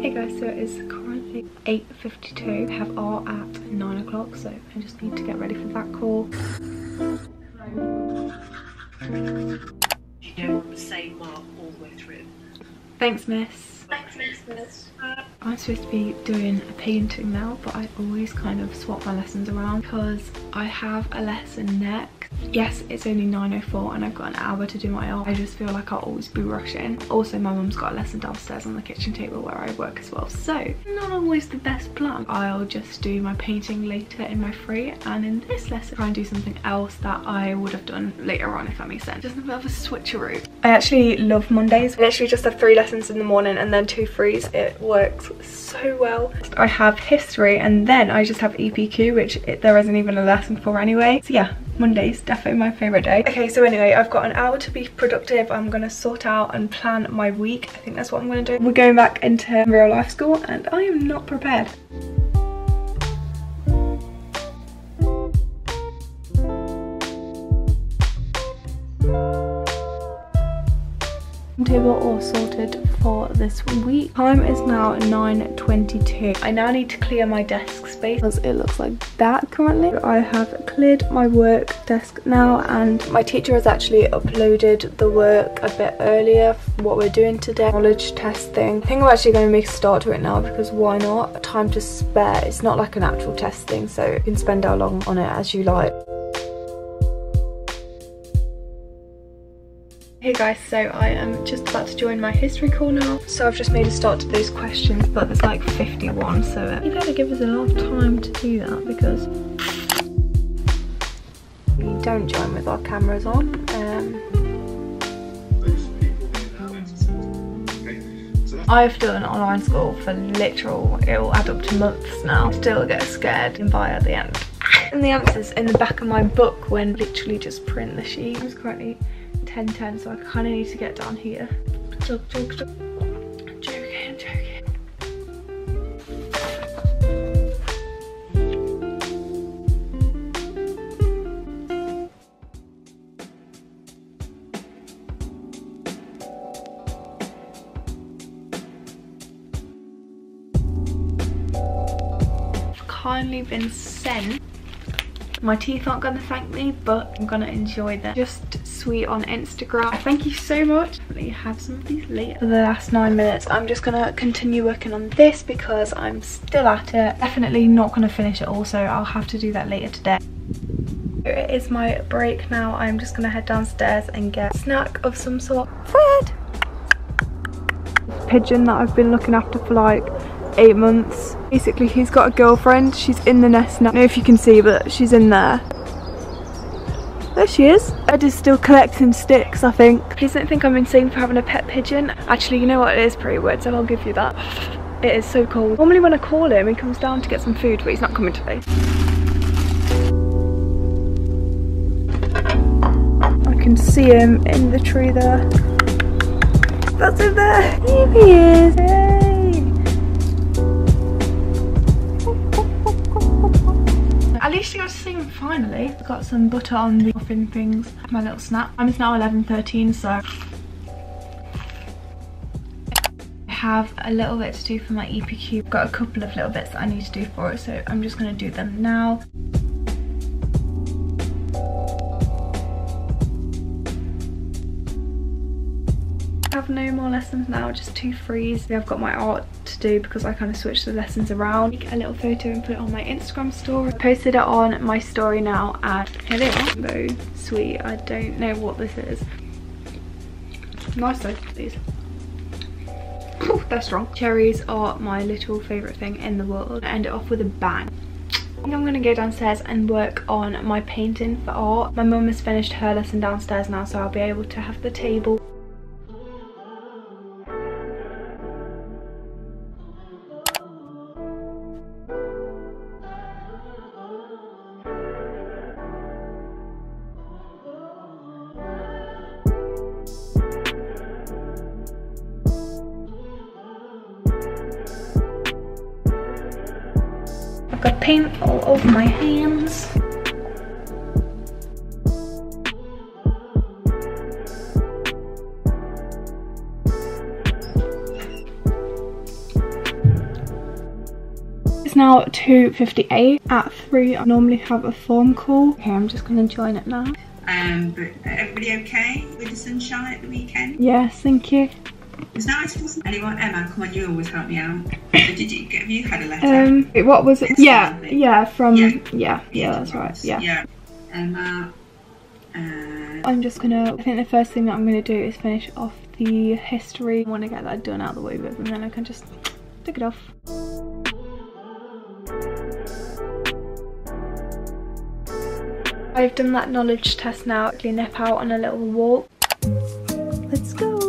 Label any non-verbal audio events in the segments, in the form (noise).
Hey guys, so it is currently 8.52. I have art at 9 o'clock, so I just need to get ready for that call. You don't say mark all the way through. Thanks, miss. Thanks, miss. I'm supposed to be doing a painting now, but I always kind of swap my lessons around because I have a lesson next. Yes, it's only 9.04 and I've got an hour to do my art. I just feel like I'll always be rushing. Also, my mum's got a lesson downstairs on the kitchen table where I work as well. So, not always the best plan. I'll just do my painting later in my free and in this lesson try and do something else that I would have done later on if that makes sense. Just a bit of a switcheroo. I actually love Mondays. I literally just have three lessons in the morning and then two frees. It works so well. I have history and then I just have EPQ which it, there isn't even a lesson for anyway. So yeah, Monday's definitely my favourite day. Okay, so anyway, I've got an hour to be productive. I'm going to sort out and plan my week. I think that's what I'm going to do. We're going back into real life school and I am not prepared. Table all sorted for this week. Time is now 9.22. I now need to clear my desk space because it looks like that currently. I have cleared my work desk now and my teacher has actually uploaded the work a bit earlier what we're doing today. Knowledge testing. I think I'm actually going to make a start to it now because why not? Time to spare. It's not like an actual testing so you can spend how long on it as you like. Hey guys, so I am just about to join my history now. So I've just made a start to those questions, but there's like 51, so uh, you better give us a lot of time to do that because we don't join with our cameras on. Um, I've done online school for literal, it will add up to months now. Still get scared and by at the end. And the answers in the back of my book when literally just print the sheet. I'm currently 10 10 so I kind of need to get down here. Joking joking. I've kindly been sent my teeth aren't to thank me, but I'm to enjoy them. Just sweet on Instagram. Thank you so much. Let have some of these later. For the last nine minutes, I'm just to continue working on this because I'm still at it. Definitely not to finish it all, so I'll have to do that later today. It is my break now. I'm just to head downstairs and get a snack of some sort. Fred! Pigeon that I've been looking after for like eight months. Basically, he's got a girlfriend. She's in the nest now. I don't know if you can see, but she's in there. There she is. Ed is still collecting sticks, I think. Please don't think I'm insane for having a pet pigeon. Actually, you know what? It is pretty weird, so I'll give you that. It is so cold. Normally when I call him, he comes down to get some food, but he's not coming today. I can see him in the tree there. That's him there. Here he is. Yay. At least you got finally. Some butter on the muffin things. My little snap. Time is now 11.13 so I have a little bit to do for my EPQ. Got a couple of little bits that I need to do for it so I'm just to do them now. No more lessons now, just two frees. I've got my art to do because I kind of switched the lessons around. Take a little photo and put it on my Instagram story. I posted it on my story now and. Very sweet. I don't know what this is. Nice though, these. Ooh, they're strong. Cherries are my little favourite thing in the world. I end it off with a bang. I'm to go downstairs and work on my painting for art. My mum has finished her lesson downstairs now so I'll be able to have the table I've got paint all over my hands. It's now 2.58. At 3 I normally have a form call. Okay, I'm just going to join it now. Um, but everybody okay with the sunshine at the weekend? Yes, thank you. Was nice, wasn't? Anyone, Emma, come on, you always help me out. Did you, have you had a letter? Um, wait, what was it? It's Yeah, lovely. yeah, from, Yeah. yeah, yeah, that's right, yeah. Yeah. Emma, uh, I'm just gonna, I think the first thing that I'm gonna do is finish off the history. I wanna get that done out of the way with and then I can just tick it off. I've done that knowledge test now. Quickly nip out on a little walk. Let's go.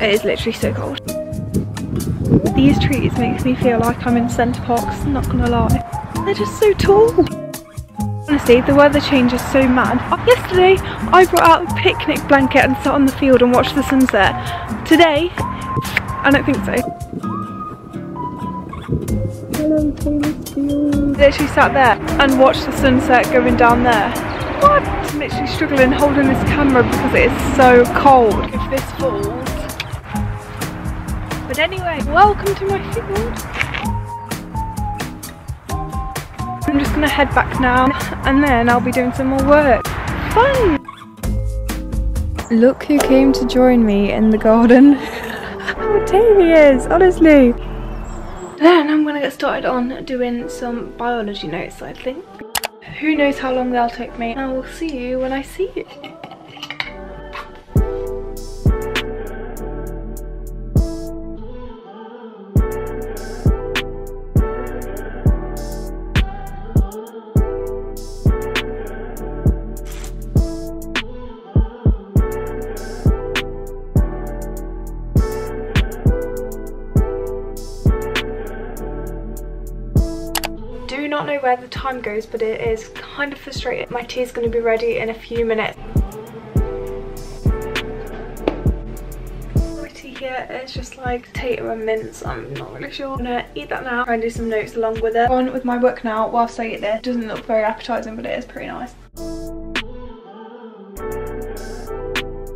It is literally so cold. These trees makes me feel like I'm in Center Parcs, not gonna lie. They're just so tall. Honestly, the weather changes so mad. Yesterday, I brought out a picnic blanket and sat on the field and watched the sunset. Today, I don't think so. Hello, Taylorfield. Literally sat there and watched the sunset going down there. What? I'm literally struggling holding this camera because it is so cold. If this falls. Anyway, welcome to my field. I'm just gonna head back now and then I'll be doing some more work. Fun! Look who came to join me in the garden. (laughs) How tame he is, honestly. Then I'm gonna get started on doing some biology notes, I think. Who knows how long they'll take me. I will see you when I see you. Do not know where the time goes, but it is kind of frustrating. My tea is going to be ready in a few minutes. Here is just like tater and mince. I'm not really sure. I'm gonna eat that now. Try and do some notes along with it. On with my work now whilst I eat this. Doesn't look very appetizing, but it is pretty nice.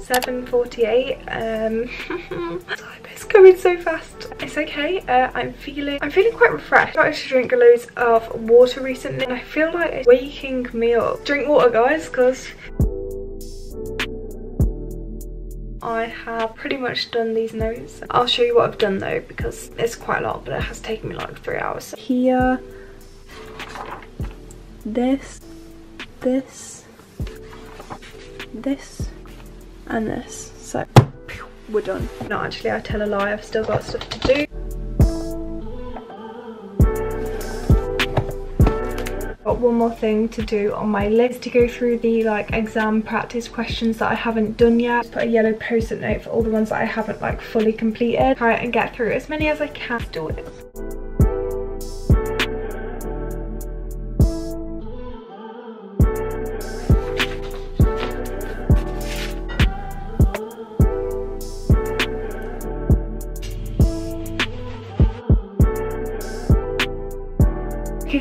7.48 um (laughs) is going so fast. It's okay uh, i'm feeling i'm feeling quite refreshed. I started to drink loads of water recently. And i feel like it's waking me up. Drink water guys because I have pretty much done these notes. I'll show you what I've done though because it's quite a lot but it has taken me like three hours. Here, this, this, this, and this. So we're done. No, actually, I tell a lie. I've still got stuff to do. Got one more thing to do on my list to go through the like exam practice questions that I haven't done yet. Put a yellow post-it note for all the ones that I haven't like fully completed. Try and get through as many as I can. Do it.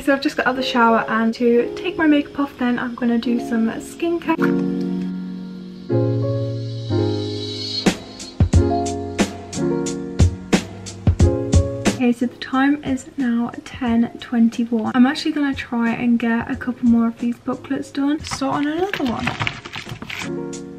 So I've just got out of the shower and to take my makeup off then I'm going to do some skincare. Okay, so the time is now 10.21. I'm actually going to try and get a couple more of these booklets done. Start on another one.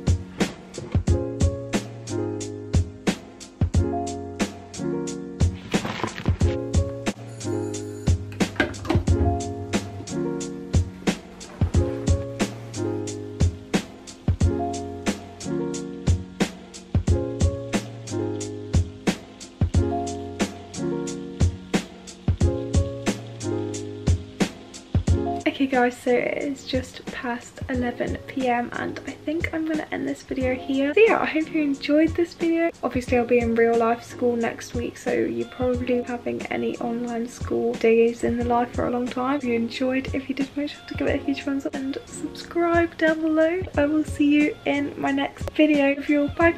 Guys, so it is just past 11 p.m. and I think I'm to end this video here. So yeah, I hope you enjoyed this video. Obviously I'll be in real life school next week, so you're probably having any online school days in the life for a long time. If you enjoyed, if you did, make sure to give it a huge thumbs up and subscribe down below. I will see you in my next video. If you all bye.